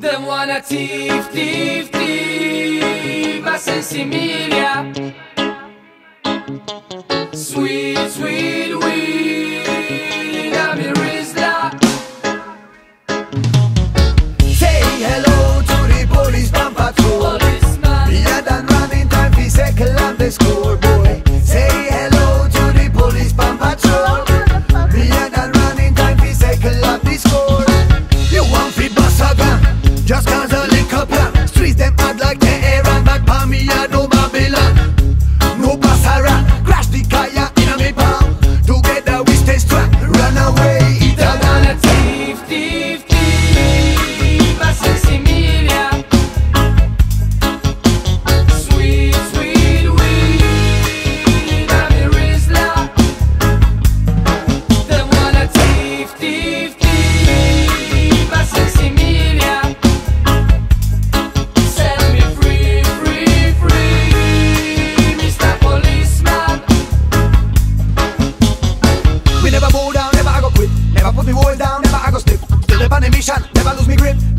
Them wanna thief, thief, thief my sensimillia. Sweet, sweet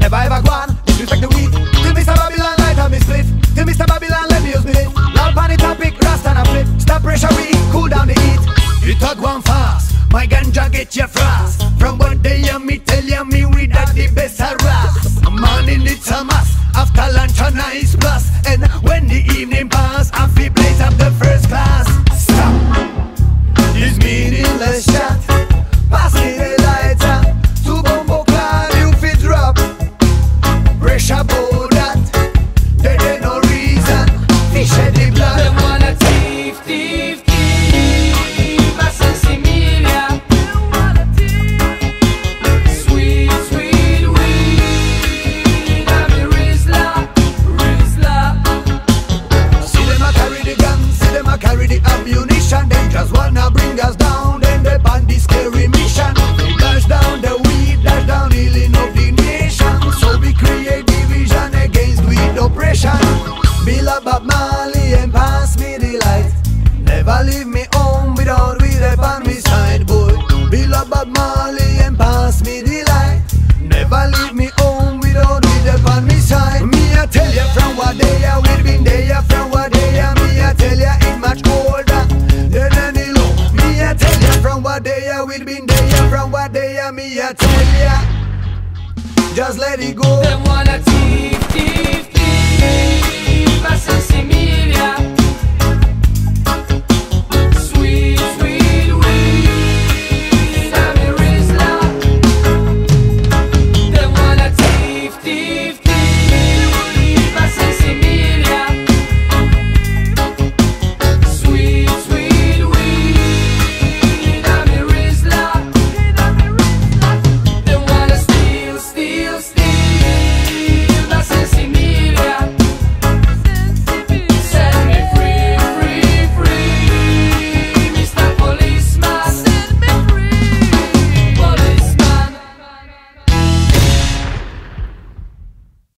Never ever go on, the weed. Till Mr. Babylon light up me split. Till Mr. Babylon let me use me lit. Loud pan topic, rust and a flip. Stop pressure we cool down the heat. You talk one fast, my ganja get you fast. From what they hear me tell you me we that the best harass. Morning it's a must, after lunch a nice plus. And when the evening pass, I feel blaze up the first class. Pressure about up Bob Marley and pass me the light Never leave me home without weed upon me side boy. Bill up Bob Marley and pass me the light Never leave me home without weed upon me side. Me I tell you from what day I we been there from what day I me I tell you it much older than any law Me I tell you from what day I we been there from what day I me I tell you Just let it go. Them wanna thief,